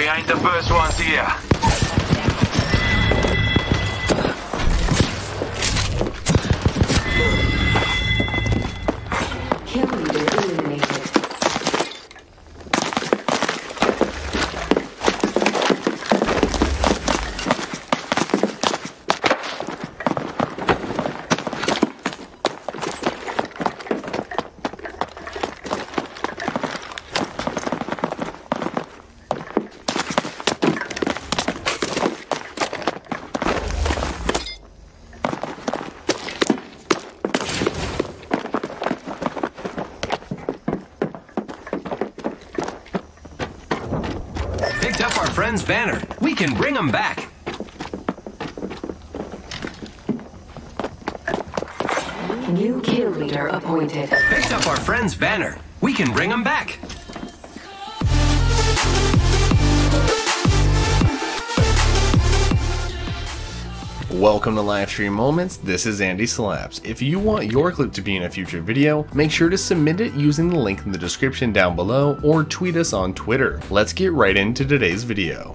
We ain't the first ones here. Friend's banner. We can bring him back. New kill leader appointed. Picked up our friend's banner. We can bring him back. Welcome to Livestream Moments, this is AndySlapz. If you want your clip to be in a future video, make sure to submit it using the link in the description down below or tweet us on Twitter. Let's get right into today's video.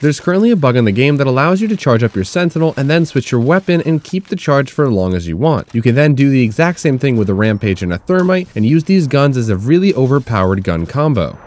There's currently a bug in the game that allows you to charge up your Sentinel and then switch your weapon and keep the charge for as long as you want. You can then do the exact same thing with a Rampage and a Thermite and use these guns as a really overpowered gun combo.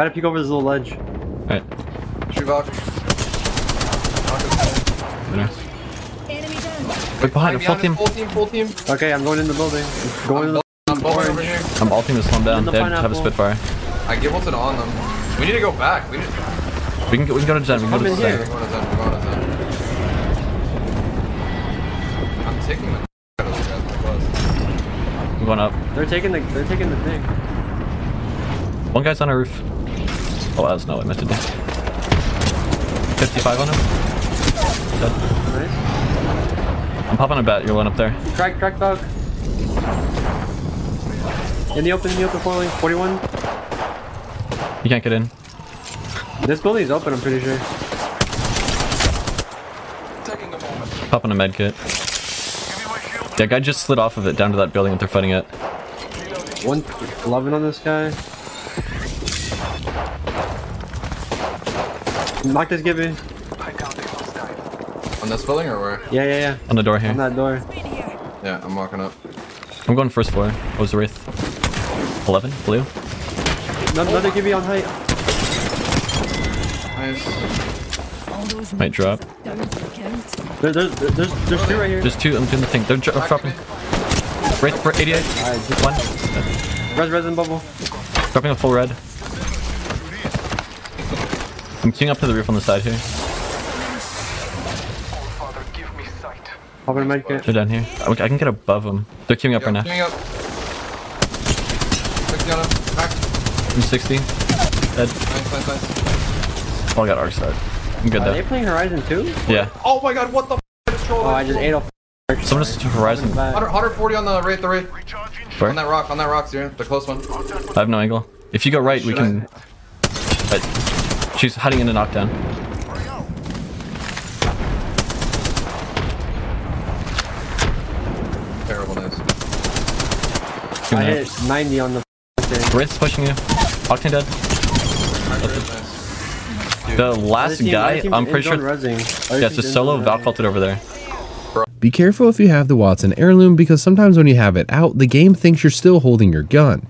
I'm about to peek over this little ledge. Alright. Shoot Valk. Wait behind, a full team. Full team, full team. Okay, I'm going in the building. Going in the I'm building over here. I'm ulting to slow down. In the They have a Spitfire. I give ulted on them. We need to go back. We need to We can, we can go to Zen. We can go to. Zen. We're going to Zen. We're going to Zen. I'm taking the out of those guys. I'm going up. They're taking the they're taking the thing. One guy's on a roof. Oh, that's not what I meant to do. 55 on him. Dead. Nice. I'm popping a bat. You're one up there. Crack crack dog. In the open, in the open foiling. 41. You can't get in. This building is open, I'm pretty sure. Popping a med kit. Yeah, guy just slid off of it down to that building that they're fighting at. One eleven on this guy. Knock this Gibby. On this building or where? Yeah, yeah, yeah. On the door here. On that door. Yeah, I'm walking up. I'm going first floor. Oh, what was the Wraith? 11? Blue? No- Another Gibby on height. Nice. Might drop. There, there's, there's, there's two right here. There's two. I'm doing the thing. They're dro- dropping. Wraith for 88. Alright, just One. res resin bubble. Dropping a full red. I'm queuing up to the roof on the side here. Pop in a med kit. They're down here. I I can get above them. They're queuing up Yeah, right now. up. 60 on I'm 60. Dead. Nice, nice, nice. Oh, I got arc side. I'm good Are they playing Horizon 2? Yeah. Oh my god, what the f? I just trolled Oh, I just ate off. Someone just took Horizon. 100, 140 on the Wraith, the Wraith. Where? On that rock, on that rock, Zero. The close one. I have no angle. If you go right, we Should can. Right. She's hiding in a knockdown. Terrible news. I hit 90 on the thing. Wraith's pushing you. Octane dead. Nice. The last Other team- guy, other I'm pretty sure. zone Yeah, it's a solo zone Valk vaulted over there. Be careful if you have the Wattson heirloom because sometimes when you have it out, the game thinks you're still holding your gun.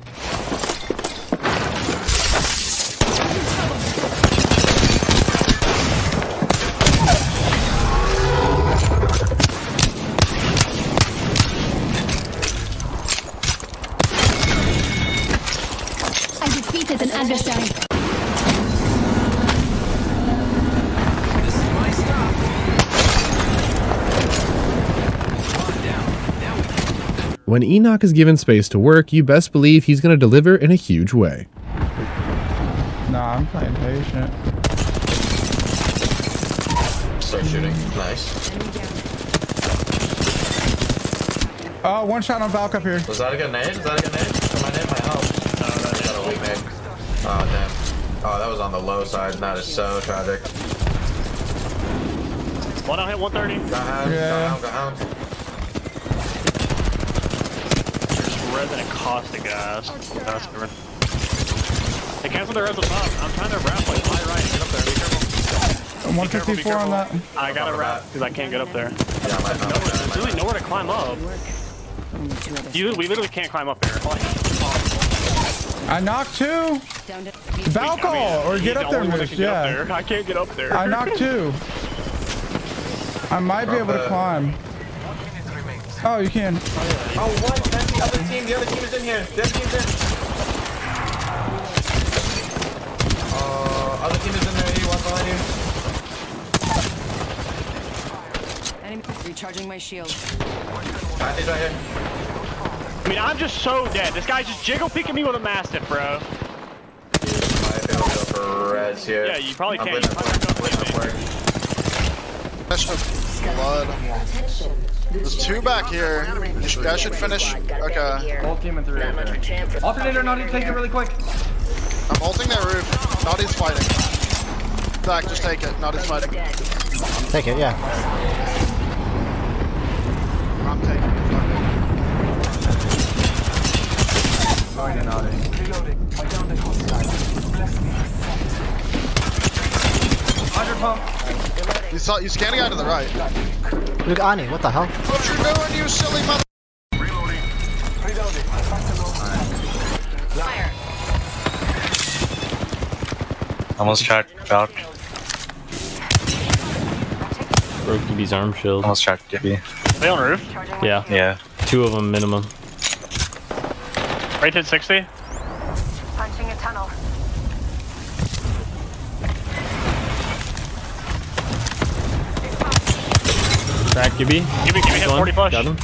Adversary. When Enoch is given space to work, you best believe he's going to deliver in a huge way. Nah, I'm playing patient. Start shooting. Nice. Oh, uh, one shot on Valk up here. Was that a good nade? Is that a good nade? Am I nade my help? No, that's not a weak nade. Oh, damn. Oh, that was on the low side. That is so tragic. One out hit 130. Go ahead. Yeah. Go hound, go hound. Res and caustic gas. Customer. Hey, cancel the res up top. I'm trying to wrap like high right. and Get up there. Be careful. Be careful, be 154 on that. I gotta wrap because I can't get up there. Yeah, I might No, there's really nowhere to climb up. You, we literally can't climb up there. I knocked two. Valkol, or get the up there, only one Mitch. get up Yeah. there. I can't get up there. I knocked two. I might be able to climb. Oh, you can. Oh, what? That's the other team. The other team is in here. The other team's in. Uh, other team is in there. He one behind you. Enemy recharging my shield. Andy's right here. I mean, I'm just so dead. This guy's just jiggle picking me with a mastiff, bro. Might be able to go for res here. Yeah, you probably I'm can't. bleeding You up probably work. don't Bleeding up believe. Blood. There's two back here. You should, guys should finish. Okay. Uh, Whole team in three. right there. Alternator, not take it really quick. I'm holding that roof. Naughty's fighting. Zach, just take it. Naughty's fighting. Take it, yeah. Saw you scanning out to the right. Look, Ani, what the hell? What you doing, you silly mother? Almost shot Valk. Broke Gibby's arm shield. Almost shot Gibby. They on roof? Yeah. Yeah. Two of them minimum. Right hit 60. Crack Gibby. Gibby, me, give me hit One. 40 push. Got him.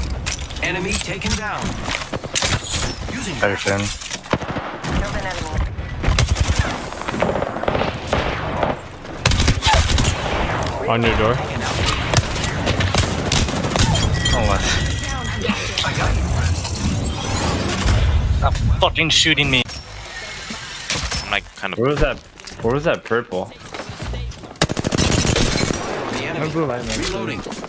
Enemy taken down. Using Better fin. Killed an enemy. On your door. Oh what? Stop fucking shooting me. I'm like kind of. Where was that? Where was that purple? the enemy. Reloading.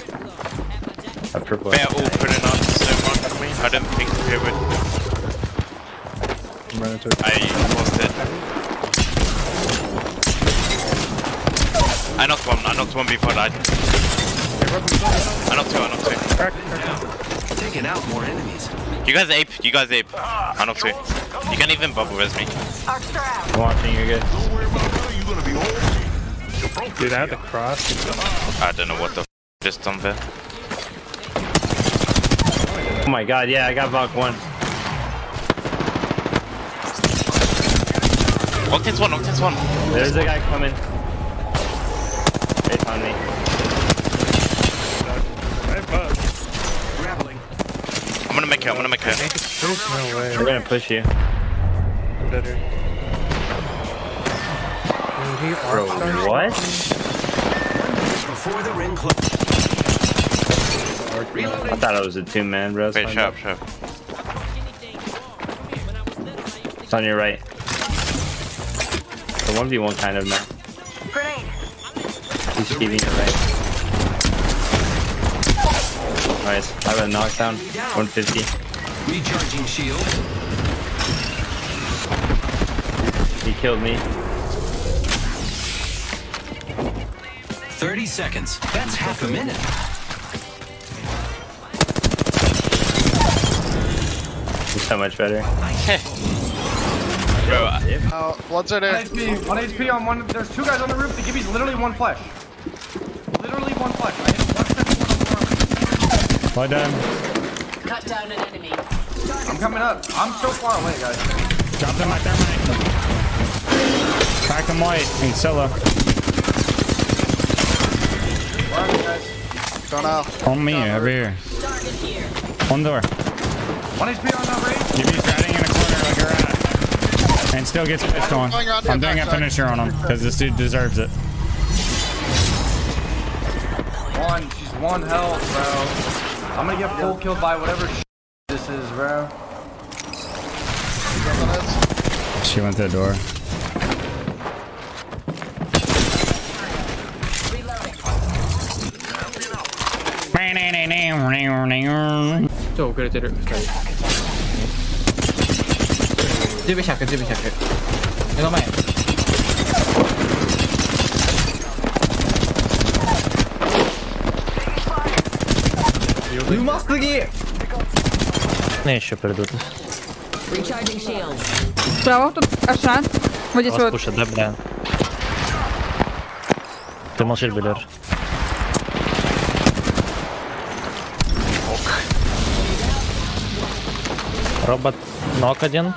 That purple. They're opening up so much for me. I didn't think they would. I'm almost did. I knocked one. I knocked one before that. I knocked two. I knocked two. Taking out more enemies. You guys ape. You guys ape. I knocked two. You can't even bubble res me. Arcstar out. I'm watching you guys. Dude, I had the cross. I don't know what the f just done there. Oh my god, yeah, I got Valk one. Octane's one. Octane's one. There's a guy coming. They found me. I'm gonna make it. I'm gonna make it. We're gonna push you. Bro, what? Before the ring closes. I thought it was a two man, bro. Wait, shut up, shut up. It's on your right. The 1v1 kind of, man. Grenade. He's keeping it right. Nice. I have a knockdown. 150. Recharging shield. He killed me. 30 seconds. That's half a minute. So much better. Bro, I- Uh, Bloods are One. HP. One HP on one. There's two guys on the roof. The Gibby's literally one flesh. Literally one flesh. I hit 151 Well done. Cut down an enemy. I'm coming up. I'm so far away, guys. Drop them my thermite. Crack them white and Scylla. Where are you guys? Don't know. On me, over here. On door. One HP on the raid. Jimmy's riding in a corner like a rat. And still gets pissed on. Going around to I'm doing a finisher on him because this dude deserves it. One, she's one health, bro. I'm gonna get full killed by whatever sh- this is, bro. She went to the door. 저遅れてる2人10秒100 10秒100目の前うますぎ Не, еще придут. Recharging shields. Справа тут Ашан. Вот здесь Вас вот. пушат, да, бля? Ты молчишь, Белер. Робот ног один.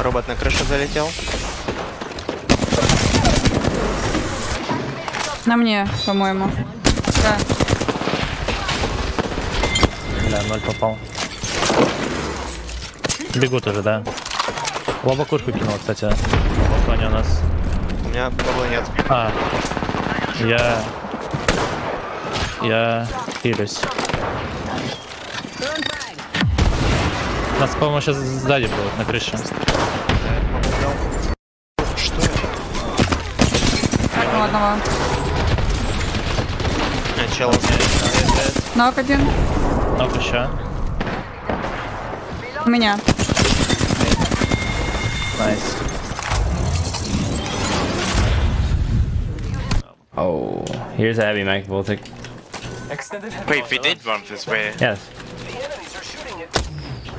Робот на крышу залетел. На мне, по-моему. Да. Бля, ноль попал. Бегут уже, да. Лоба кушку кинул, кстати. В балконе у нас. У меня бабла нет. А. Я... Я... хилюсь. Нас, по-моему, сейчас сзади будут, на крыше. Ну, одного. Начало. Нок один. Ног еще. У меня. Найс. Oh, here's a heavy Mac Baltic. Wait, we did run this way. Yes.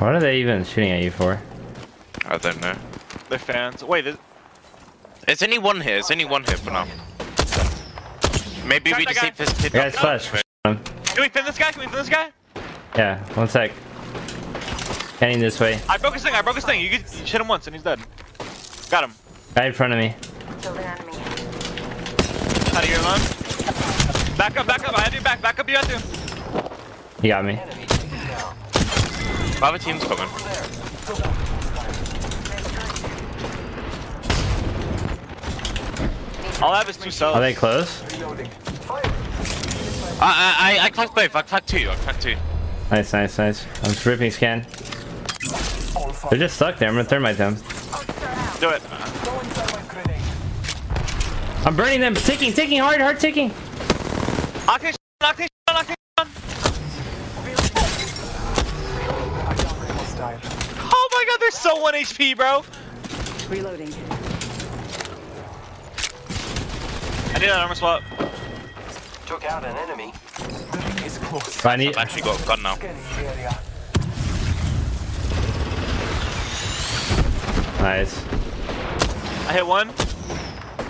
What are they even shooting at you for? I don't know. They're fans. Wait, there's... There's only one here. There's only one here for now. Maybe we Got just that this hit Guys, flash. Can we pin this guy? Can we pin this guy? Yeah, one sec. Heading this way. I broke his thing. I broke his thing. You, could, you hit him once and he's dead. Got him. Guy in front of me. Out of here, man. Back up, back up. I have you back. Back up, you have to. He got me. Other team's coming. All I have is two cells. Are they close? I I I cracked both. I cracked two. I cracked two. Nice, nice, nice. I'm just ripping scan. They're just stuck there. I'm gonna thermite them. Do it. I'm burning them. Ticking, ticking, hard, hard ticking. Octane, god, 1 HP, bro. Reloading. I need an armor swap. Took out an enemy. It's close. I need. I've actually got a gun now. Nice. I hit one.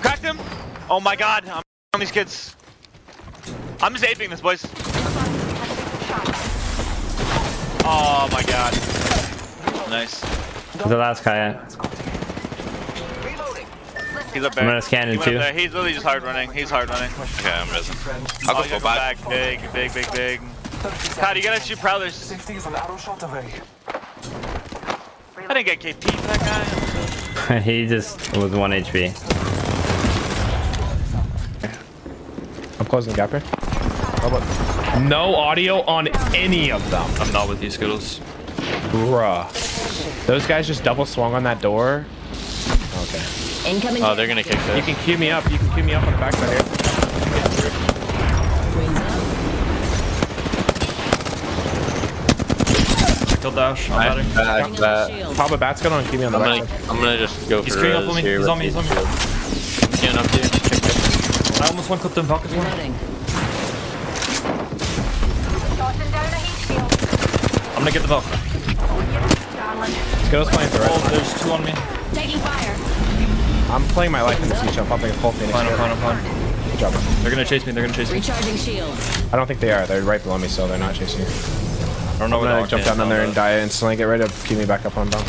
Cracked him. Oh my god, I'm on these kids. I'm just aping this, boys. Oh my god. Nice. The last guy. At. He's up there. I'm gonna scan him too. there. He's literally just hard running. He's hard running. Okay, I'm resin. I'll I'll go for back. Big, big, big, big. God, you gotta shoot prowlers. I didn't get KP for that guy. he just was 1 HP. I'm closing the gap here. No audio on any of them. I'm not with you, Skittles. Bruh. Those guys just double swung on that door. Okay. Incoming. Oh, they're gonna kick this. You can queue me up. You can queue me up on the backside here. Killed Dash. I'm batting. Back, back. Pop a bat's going on. Queue me on the I'm gonna. I'm gonna just go He's for queuing up res on me. He's on me. He's on me. I'm queuing up here. Check it. I almost one clipped him. Falcons one. I'm gonna get the Valkyrie. Skittles playing the Oh, rest. there's two on me. Taking fire. I'm playing my life in this each. I'm popping a full phoenix. Fine, I'm here. fine, I'm fine. Good job. man. They're gonna chase me. They're gonna chase me. Recharging shields. I don't think they are. They're right below me, so they're not chasing you. I don't know I'm where gonna jump Arcane down on there and die instantly. Get ready to keep me back up on bomb.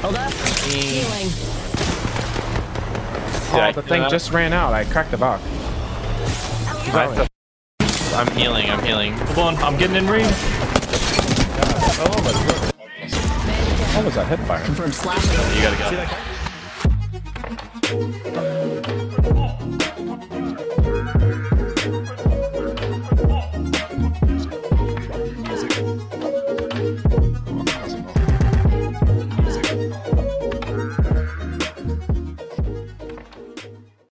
Hold up. Healing. Oh, the thing just ran out. I cracked the box. I I'm healing, I'm healing. Hold on, I'm getting in range. Oh my god. What was that hip fire? Confirmed slash. You gotta go.